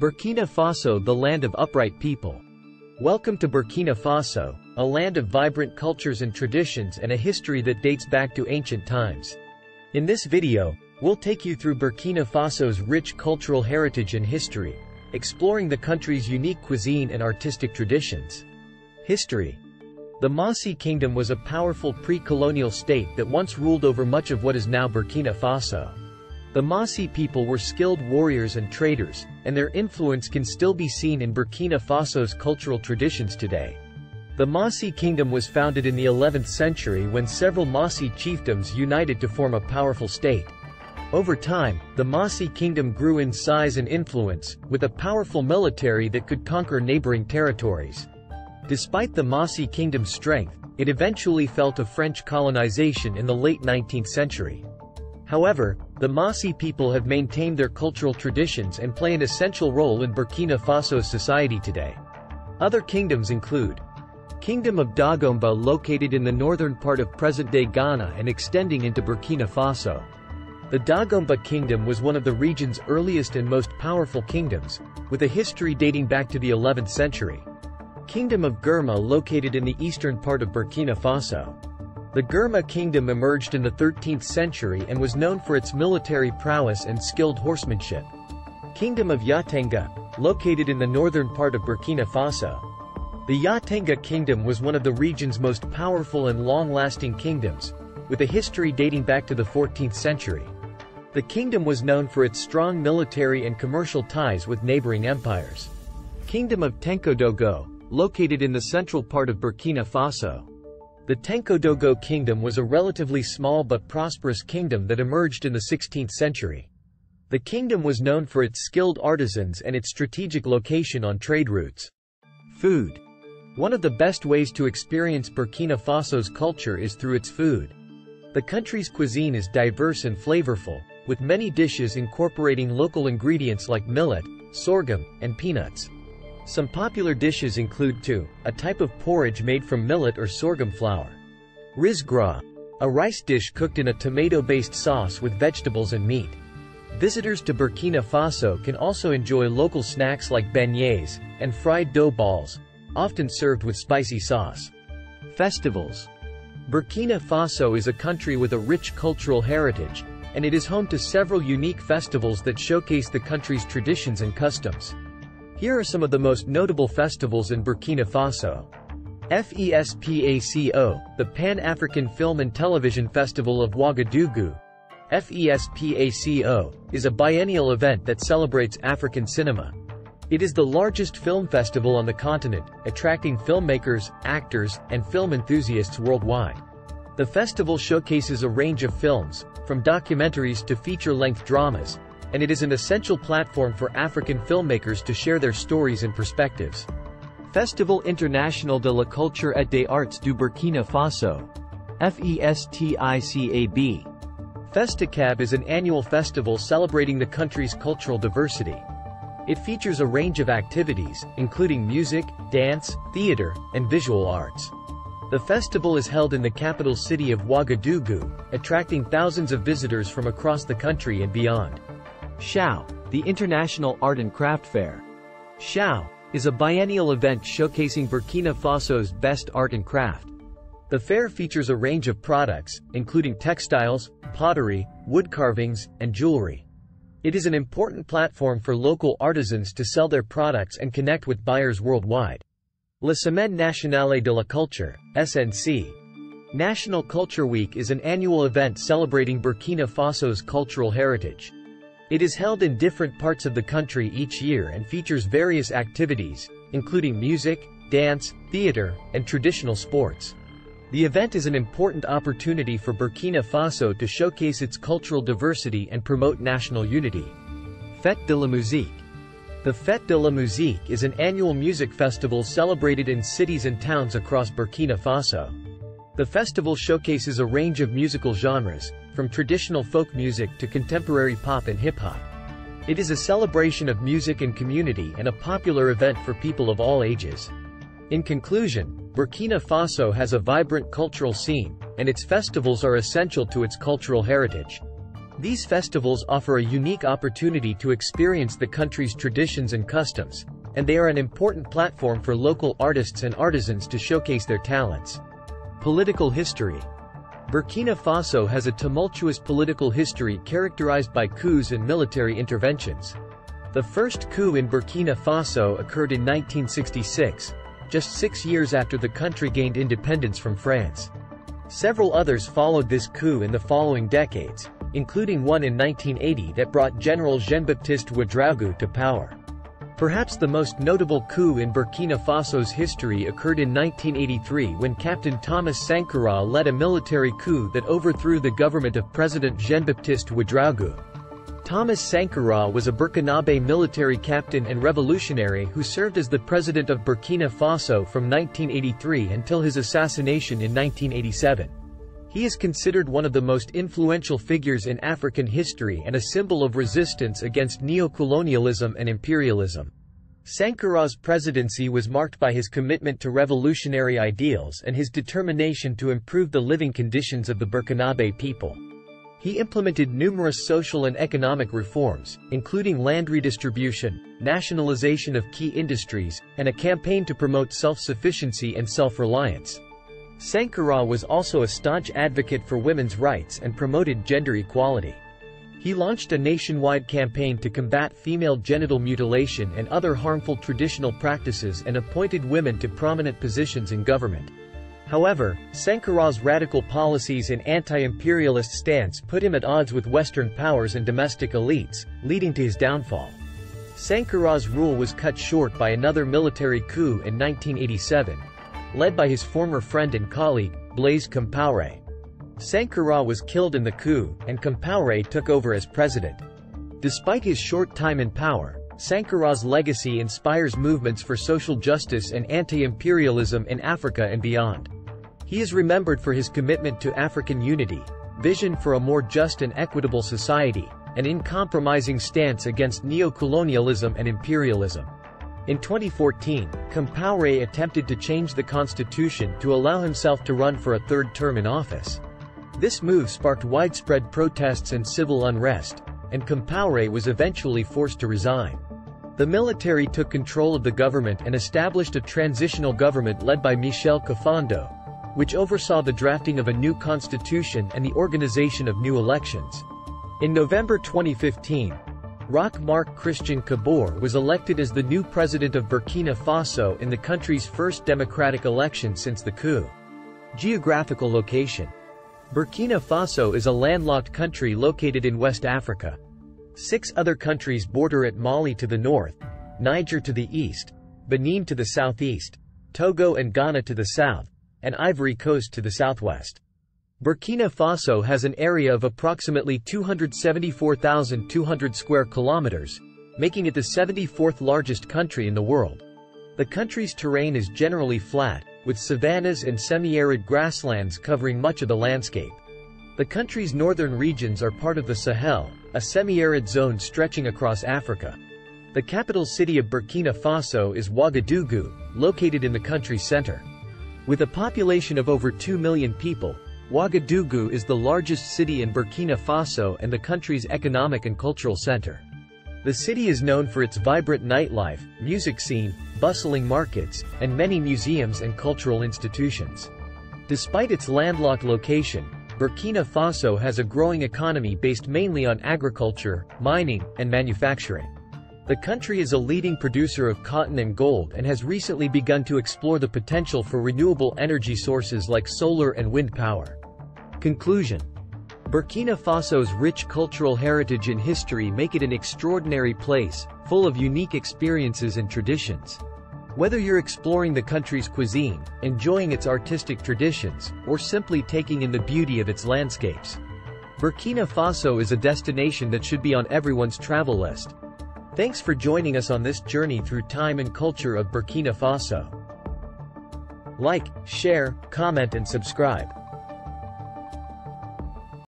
Burkina Faso the land of upright people. Welcome to Burkina Faso, a land of vibrant cultures and traditions and a history that dates back to ancient times. In this video, we'll take you through Burkina Faso's rich cultural heritage and history, exploring the country's unique cuisine and artistic traditions. History The Mossi Kingdom was a powerful pre-colonial state that once ruled over much of what is now Burkina Faso. The Mossi people were skilled warriors and traders, and their influence can still be seen in Burkina Faso's cultural traditions today. The Mossi kingdom was founded in the 11th century when several Mossi chiefdoms united to form a powerful state. Over time, the Mossi kingdom grew in size and influence, with a powerful military that could conquer neighboring territories. Despite the Mossi kingdom's strength, it eventually fell to French colonization in the late 19th century. However, the Mossi people have maintained their cultural traditions and play an essential role in Burkina Faso's society today. Other kingdoms include Kingdom of Dagomba located in the northern part of present-day Ghana and extending into Burkina Faso. The Dagomba Kingdom was one of the region's earliest and most powerful kingdoms, with a history dating back to the 11th century. Kingdom of Germa located in the eastern part of Burkina Faso. The Germa kingdom emerged in the 13th century and was known for its military prowess and skilled horsemanship. Kingdom of Yatenga, located in the northern part of Burkina Faso. The Yatenga kingdom was one of the region's most powerful and long-lasting kingdoms, with a history dating back to the 14th century. The kingdom was known for its strong military and commercial ties with neighboring empires. Kingdom of Tenkodogo, located in the central part of Burkina Faso. The Tenkodogo kingdom was a relatively small but prosperous kingdom that emerged in the 16th century. The kingdom was known for its skilled artisans and its strategic location on trade routes. Food. One of the best ways to experience Burkina Faso's culture is through its food. The country's cuisine is diverse and flavorful, with many dishes incorporating local ingredients like millet, sorghum, and peanuts. Some popular dishes include tu, a type of porridge made from millet or sorghum flour. Riz gras, a rice dish cooked in a tomato-based sauce with vegetables and meat. Visitors to Burkina Faso can also enjoy local snacks like beignets and fried dough balls, often served with spicy sauce. Festivals Burkina Faso is a country with a rich cultural heritage, and it is home to several unique festivals that showcase the country's traditions and customs. Here are some of the most notable festivals in Burkina Faso. FESPACO, the Pan-African Film and Television Festival of Ouagadougou. FESPACO is a biennial event that celebrates African cinema. It is the largest film festival on the continent, attracting filmmakers, actors, and film enthusiasts worldwide. The festival showcases a range of films, from documentaries to feature-length dramas, and it is an essential platform for African filmmakers to share their stories and perspectives. Festival International de la Culture et des Arts du Burkina Faso. FESTICAB. Festicab is an annual festival celebrating the country's cultural diversity. It features a range of activities, including music, dance, theater, and visual arts. The festival is held in the capital city of Ouagadougou, attracting thousands of visitors from across the country and beyond. Show, the International Art and Craft Fair. Show is a biennial event showcasing Burkina Faso's best art and craft. The fair features a range of products, including textiles, pottery, wood carvings, and jewelry. It is an important platform for local artisans to sell their products and connect with buyers worldwide. La Semaine Nationale de la Culture, SNC. National Culture Week is an annual event celebrating Burkina Faso's cultural heritage. It is held in different parts of the country each year and features various activities, including music, dance, theater, and traditional sports. The event is an important opportunity for Burkina Faso to showcase its cultural diversity and promote national unity. Fête de la Musique The Fête de la Musique is an annual music festival celebrated in cities and towns across Burkina Faso. The festival showcases a range of musical genres, from traditional folk music to contemporary pop and hip-hop. It is a celebration of music and community and a popular event for people of all ages. In conclusion, Burkina Faso has a vibrant cultural scene, and its festivals are essential to its cultural heritage. These festivals offer a unique opportunity to experience the country's traditions and customs, and they are an important platform for local artists and artisans to showcase their talents. Political history Burkina Faso has a tumultuous political history characterized by coups and military interventions. The first coup in Burkina Faso occurred in 1966, just six years after the country gained independence from France. Several others followed this coup in the following decades, including one in 1980 that brought General Jean-Baptiste Ouedraogo to power. Perhaps the most notable coup in Burkina Faso's history occurred in 1983 when Captain Thomas Sankara led a military coup that overthrew the government of President Jean-Baptiste Ouedraogo. Thomas Sankara was a Burkinabe military captain and revolutionary who served as the president of Burkina Faso from 1983 until his assassination in 1987. He is considered one of the most influential figures in African history and a symbol of resistance against neocolonialism and imperialism. Sankara's presidency was marked by his commitment to revolutionary ideals and his determination to improve the living conditions of the Burkinabe people. He implemented numerous social and economic reforms, including land redistribution, nationalization of key industries, and a campaign to promote self-sufficiency and self-reliance. Sankara was also a staunch advocate for women's rights and promoted gender equality. He launched a nationwide campaign to combat female genital mutilation and other harmful traditional practices and appointed women to prominent positions in government. However, Sankara's radical policies and anti-imperialist stance put him at odds with Western powers and domestic elites, leading to his downfall. Sankara's rule was cut short by another military coup in 1987, led by his former friend and colleague, Blaise Compaoré. Sankara was killed in the coup, and Compaoré took over as president. Despite his short time in power, Sankara's legacy inspires movements for social justice and anti-imperialism in Africa and beyond. He is remembered for his commitment to African unity, vision for a more just and equitable society, and uncompromising stance against neocolonialism and imperialism. In 2014, Compaoré attempted to change the constitution to allow himself to run for a third term in office. This move sparked widespread protests and civil unrest, and Compaoré was eventually forced to resign. The military took control of the government and established a transitional government led by Michel Kafando, which oversaw the drafting of a new constitution and the organization of new elections. In November 2015, Roch Marc Christian Kabore was elected as the new president of Burkina Faso in the country's first democratic election since the coup. Geographical location Burkina Faso is a landlocked country located in West Africa. Six other countries border it Mali to the north, Niger to the east, Benin to the southeast, Togo and Ghana to the south, and Ivory Coast to the southwest. Burkina Faso has an area of approximately 274,200 square kilometers, making it the 74th largest country in the world. The country's terrain is generally flat, with savannas and semi-arid grasslands covering much of the landscape. The country's northern regions are part of the Sahel, a semi-arid zone stretching across Africa. The capital city of Burkina Faso is Ouagadougou, located in the country's center. With a population of over 2 million people, Ouagadougou is the largest city in Burkina Faso and the country's economic and cultural center. The city is known for its vibrant nightlife, music scene, bustling markets, and many museums and cultural institutions. Despite its landlocked location, Burkina Faso has a growing economy based mainly on agriculture, mining, and manufacturing. The country is a leading producer of cotton and gold and has recently begun to explore the potential for renewable energy sources like solar and wind power. Conclusion Burkina Faso's rich cultural heritage and history make it an extraordinary place, full of unique experiences and traditions. Whether you're exploring the country's cuisine, enjoying its artistic traditions, or simply taking in the beauty of its landscapes, Burkina Faso is a destination that should be on everyone's travel list. Thanks for joining us on this journey through time and culture of Burkina Faso. Like, share, comment and subscribe.